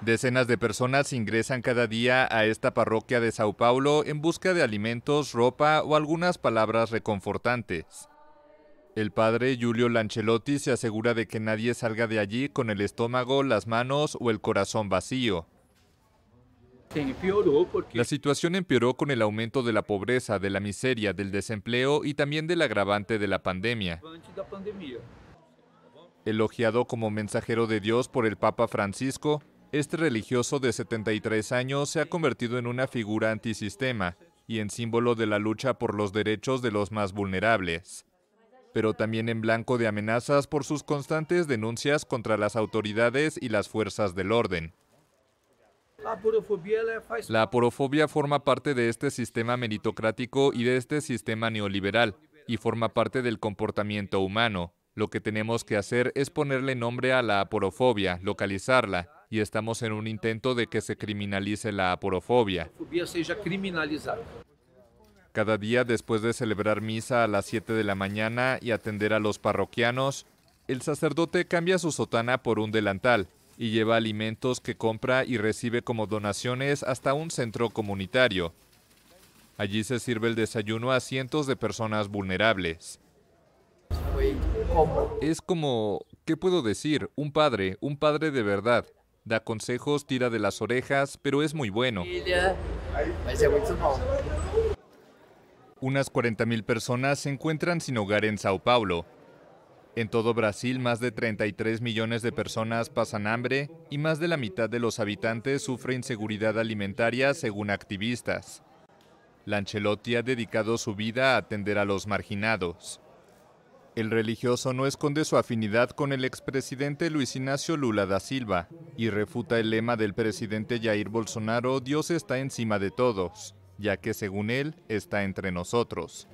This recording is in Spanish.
Decenas de personas ingresan cada día a esta parroquia de Sao Paulo en busca de alimentos, ropa o algunas palabras reconfortantes. El padre Julio Lancelotti se asegura de que nadie salga de allí con el estómago, las manos o el corazón vacío. La situación empeoró con el aumento de la pobreza, de la miseria, del desempleo y también del agravante de la pandemia. Elogiado como mensajero de Dios por el Papa Francisco, este religioso de 73 años se ha convertido en una figura antisistema y en símbolo de la lucha por los derechos de los más vulnerables, pero también en blanco de amenazas por sus constantes denuncias contra las autoridades y las fuerzas del orden. La aporofobia forma parte de este sistema meritocrático y de este sistema neoliberal, y forma parte del comportamiento humano. Lo que tenemos que hacer es ponerle nombre a la aporofobia, localizarla, y estamos en un intento de que se criminalice la aporofobia. Cada día después de celebrar misa a las 7 de la mañana y atender a los parroquianos, el sacerdote cambia su sotana por un delantal y lleva alimentos que compra y recibe como donaciones hasta un centro comunitario. Allí se sirve el desayuno a cientos de personas vulnerables. Es como, ¿qué puedo decir? Un padre, un padre de verdad, Da consejos, tira de las orejas, pero es muy bueno. Unas 40.000 personas se encuentran sin hogar en Sao Paulo. En todo Brasil, más de 33 millones de personas pasan hambre y más de la mitad de los habitantes sufre inseguridad alimentaria, según activistas. Lancelotti ha dedicado su vida a atender a los marginados. El religioso no esconde su afinidad con el expresidente Luis Ignacio Lula da Silva y refuta el lema del presidente Jair Bolsonaro, Dios está encima de todos, ya que según él está entre nosotros.